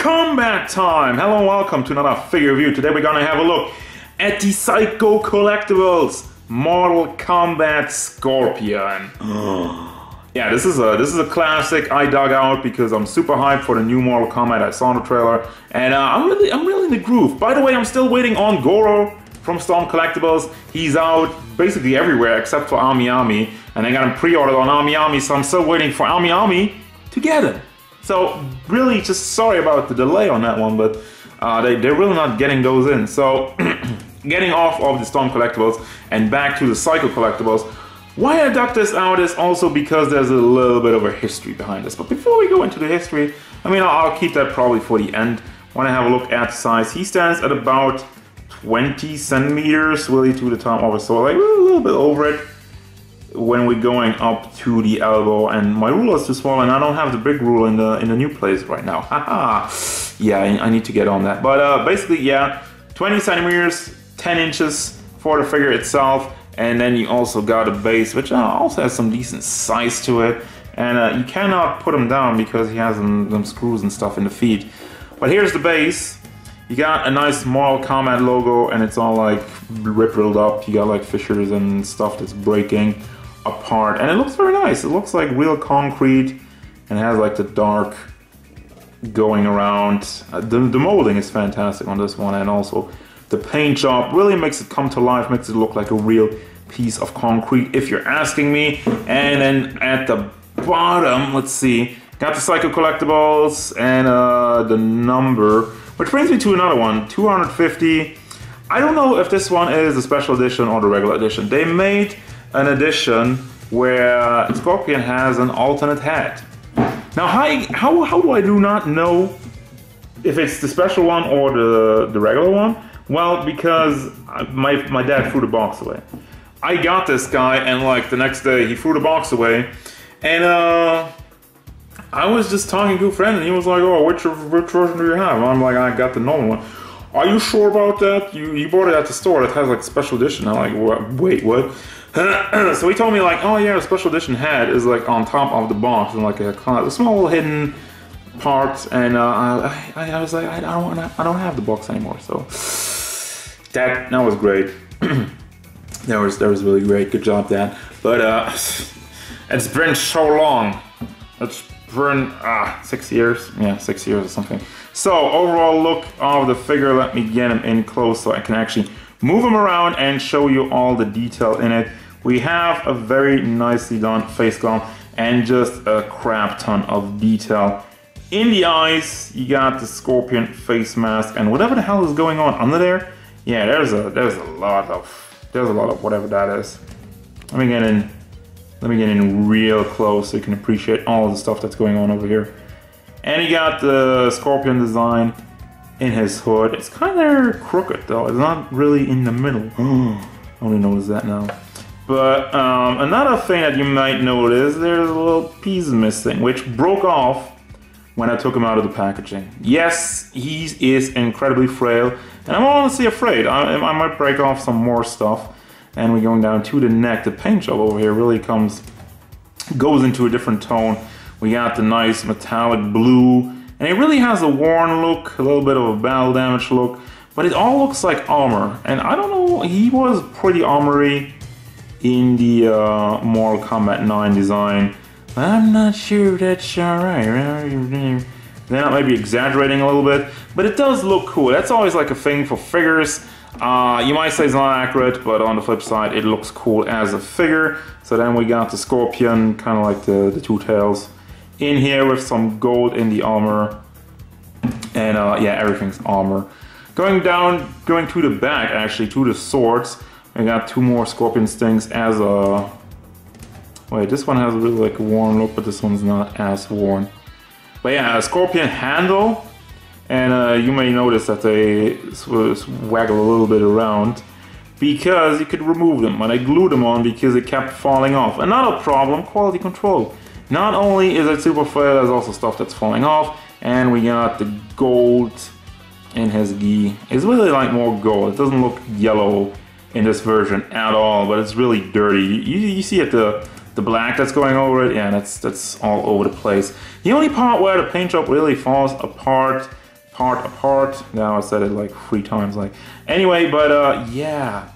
Kombat time! Hello and welcome to another figure review. Today we're gonna have a look at the Syco Collectibles Mortal Kombat Scorpion. yeah, this is a this is a classic I dug out because I'm super hyped for the new Mortal Kombat. I saw the trailer and uh, I'm really I'm really in the groove. By the way, I'm still waiting on Goro from Storm Collectibles. He's out basically everywhere except for Ami Ami, and I got him pre-ordered on Ami Ami, so I'm still waiting for Ami to get him. So really just sorry about the delay on that one, but uh, they, they're really not getting those in. So getting off of the Storm collectibles and back to the Syco collectibles, why I dug this out is also because there's a little bit of a history behind this. But before we go into the history, I mean, I'll, I'll keep that probably for the end. When I have a look at size, he stands at about 20 centimeters really to the top of his sword, like a little bit over it when we're going up to the elbow and my ruler is too small and I don't have the big ruler in the in the new place right now. Haha. Yeah I, need to get on that. But uh, basically yeah 20 centimeters 10 inches for the figure itself and then you also got a base which uh, also has some decent size to it. And uh, you cannot put him down because he has them screws and stuff in the feet. But here's the base. You got a nice Mortal Kombat logo and it's all like rippled up. You got like fissures and stuff that's breaking apart and it looks very nice. It looks like real concrete and has like the dark going around. Uh, the, the molding is fantastic on this one and also the paint job really makes it come to life, makes it look like a real piece of concrete if you're asking me. And then at the bottom, let's see, got the Syco Collectibles and uh, the number, which brings me to another one, 250. I don't know if this one is a special edition or the regular edition. They made an edition where Scorpion has an alternate hat. Now, how, how, how do I do not know if it's the special one or the, the regular one? Well, because my, my dad threw the box away. I got this guy, and like the next day, he threw the box away, and uh, I was just talking to a friend, and he was like, "Oh, which which version do you have?" And I'm like, "I got the normal one." Are you sure about that? You you bought it at the store. that has like special edition. I'm like, wait, what? so he told me like, oh yeah, the special edition head is like on top of the box and like a, a small hidden part. And uh, I, I, was like, I don't wanna, I don't have the box anymore. So that that was great. that was that was really great. Good job, Dad. But uh, it's been so long. It's been ah six years. Yeah, six years or something. So overall look of the figure. Let me get him in close so I can actually move them around and show you all the detail in it. We have a very nicely done face gun and just a crap ton of detail. In the eyes, you got the scorpion face mask and whatever the hell is going on under there. Yeah, there's a there's a lot of there's a lot of whatever that is. Let me get in let me get in real close so you can appreciate all the stuff that's going on over here. And you got the scorpion design in his hood. It's kind of crooked though. It's not really in the middle. I only notice that now. But um, another thing that you might notice, there's a little piece missing, which broke off when I took him out of the packaging. Yes, he is incredibly frail, and I'm honestly afraid. I, I might break off some more stuff. And we're going down to the neck. The paint job over here really comes, goes into a different tone. We got the nice metallic blue and it really has a worn look, a little bit of a battle damage look, but it all looks like armor. And I don't know, he was pretty armory in the uh, Mortal Kombat 9 design. I'm not sure that's alright. Then I might be exaggerating a little bit, but it does look cool. That's always like a thing for figures. Uh, you might say it's not accurate, but on the flip side, it looks cool as a figure. So then we got the Scorpion, kind of like the, the two tails in here with some gold in the armor. And uh, yeah, everything's armor. Going down, going to the back actually, to the swords. I got two more scorpion stings as a... Wait, this one has a really like a worn look, but this one's not as worn. But yeah, a scorpion handle. And uh, you may notice that they waggle a little bit around because you could remove them. And I glued them on because it kept falling off. Another problem, quality control. Not only is it super frail, there's also stuff that's falling off. And we got the gold in his gi. It's really like more gold. It doesn't look yellow in this version at all, but it's really dirty. You, you see it, the, the black that's going over it, yeah, that's, that's all over the place. The only part where the paint job really falls apart part apart. Now I said it like three times. Like anyway, but uh, yeah,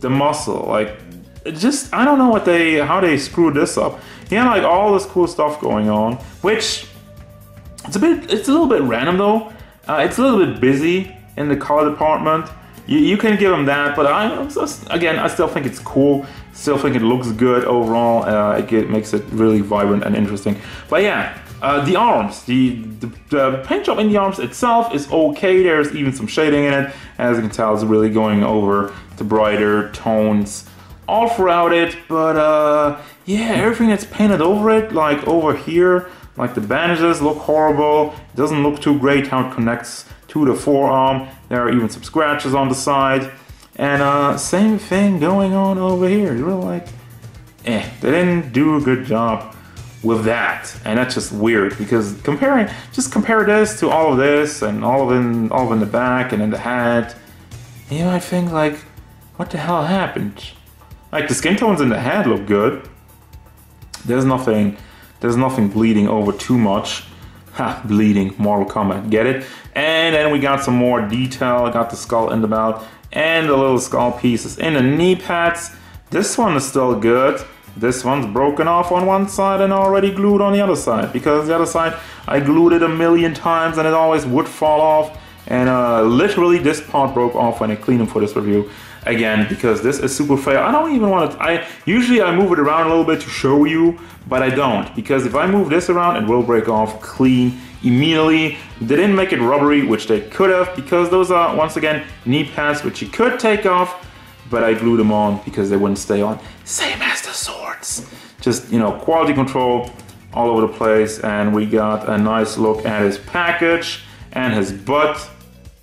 the muscle, like just I don't know what they how they screwed this up. Yeah, like all this cool stuff going on, which it's a bit it's a little bit random though. Uh, it's a little bit busy in the color department. You, you can give them that, but I again I still think it's cool. Still think it looks good overall. Uh, it, makes it really vibrant and interesting. But yeah, uh, the arms, the, the, the, paint job in the arms itself is okay. There's even some shading in it. As you can tell, it's really going over the brighter tones all throughout it. But uh, yeah, everything that's painted over it, like over here, like the bandages look horrible. It doesn't look too great how it connects to the forearm. There are even some scratches on the side. And uh, same thing going on over here. You're like, eh, they didn't do a good job with that, and that's just weird because comparing, just compare this to all of this and all of in, all of in the back and in the hat, you might think like, what the hell happened? Like the skin tones in the head look good. There's nothing, there's nothing bleeding over too much. Bleeding, Mortal Kombat, get it? And then we got some more detail, got the skull in the mouth, and the little skull pieces in the knee pads. This one is still good. This one's broken off on one side and already glued on the other side because the other side I glued it a million times and it always would fall off and uh, literally this part broke off when I cleaned them for this review again because this is super fail. I don't even want to, I usually I move it around a little bit to show you but I don't because if I move this around it will break off clean immediately. They didn't make it rubbery which they could have because those are once again knee pads which you could take off but I glued them on because they wouldn't stay on. Same as the swords. Just, you know, quality control all over the place. And we got a nice look at his package and his butt.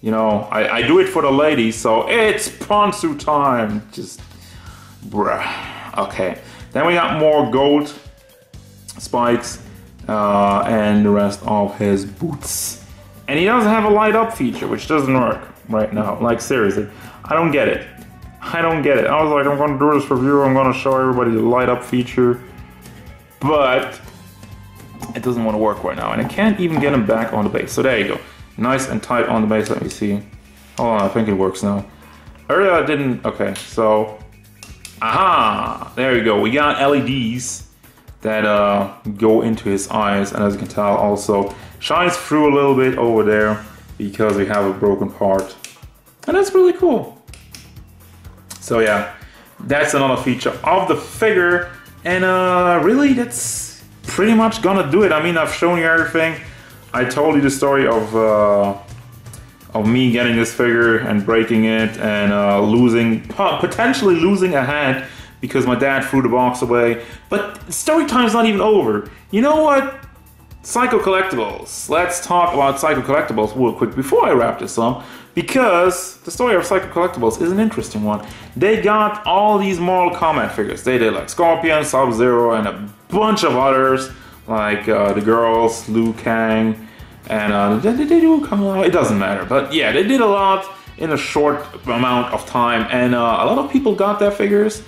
You know, I, I do it for the ladies, so it's Ponsu time. Just, bruh. Okay. Then we got more gold spikes uh, and the rest of his boots. And he does have a light up feature, which doesn't work right now. Like, seriously, I don't get it. I don't get it. I was like, I'm gonna do this review, I'm gonna show everybody the light up feature, but it doesn't want to work right now, and I can't even get him back on the base. So there you go. Nice and tight on the base, let me see. Hold on, I think it works now. Earlier I didn't, okay, so, aha, there you go. We got LEDs that uh, go into his eyes, and as you can tell, also shines through a little bit over there because we have a broken part. And that's really cool. So yeah, that's another feature of the figure. And uh, really, that's pretty much gonna do it. I mean, I've shown you everything. I told you the story of uh, of me getting this figure and breaking it and uh, losing, potentially losing a hand because my dad threw the box away. But story time's not even over. You know what? Syco Collectibles. Let's talk about Syco Collectibles real quick before I wrap this up because the story of Syco Collectibles is an interesting one. They got all these Mortal Kombat figures. They did like Scorpion, Sub-Zero, and a bunch of others, like uh, the girls, Liu Kang, and uh, did they do? It doesn't matter, but yeah, they did a lot in a short amount of time, and uh, a lot of people got their figures,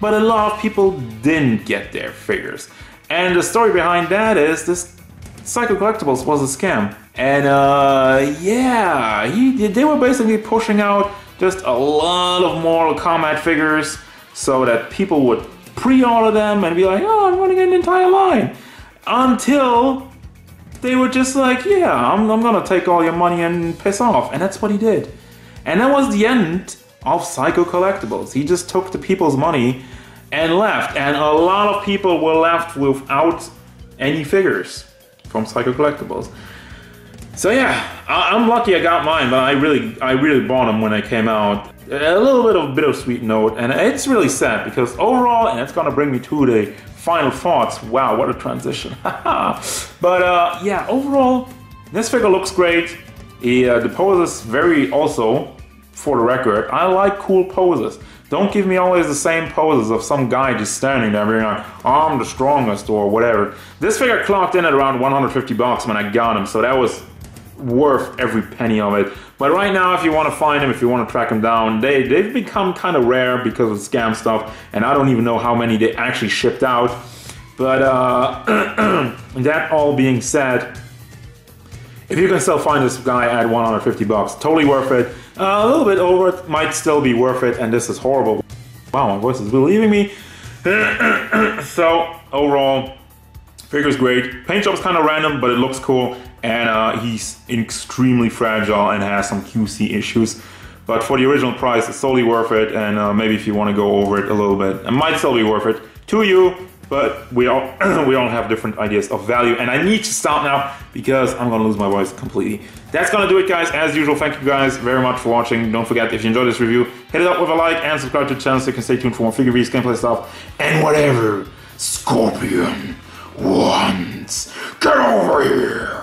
but a lot of people didn't get their figures. And the story behind that is this Syco Collectibles was a scam. And uh, yeah, he, they were basically pushing out just a lot of Mortal Kombat figures so that people would pre-order them and be like, oh, I'm gonna get an entire line. Until they were just like, yeah, I'm, I'm gonna take all your money and piss off. And that's what he did. And that was the end of Syco Collectibles. He just took the people's money and left. And a lot of people were left without any figures from Syco Collectibles. So yeah, I, am lucky I got mine, but I really, I really bought them when they came out. A little bit of bittersweet note, and it's really sad because overall, and it's gonna bring me to the final thoughts. Wow, what a transition! but uh, yeah, overall, this figure looks great. He, uh, the very also, for the record, I like cool poses. Don't give me always the same poses of some guy just standing there being like, I'm the strongest or whatever. This figure clocked in at around 150 bucks when I got him, so that was worth every penny of it. But right now, if you want to find them, if you want to track them down, they, they've become kind of rare because of scam stuff, and I don't even know how many they actually shipped out. But uh, that all being said, if you can still find this guy at 150 bucks, totally worth it. Uh, a little bit over it, might still be worth it, and this is horrible. Wow, my voice is leaving me. so, overall, figure's great. Paint job's kind of random, but it looks cool, and uh, he's extremely fragile and has some QC issues. But for the original price, it's totally worth it, and uh, maybe if you want to go over it a little bit, it might still be worth it to you but we all we all have different ideas of value and I need to stop now because I'm gonna lose my voice completely. That's gonna do it guys. As usual, thank you guys very much for watching. Don't forget if you enjoyed this review, hit it up with a like and subscribe to the channel so you can stay tuned for more figure reviews, gameplay stuff, and whatever Scorpion wants. Get over here!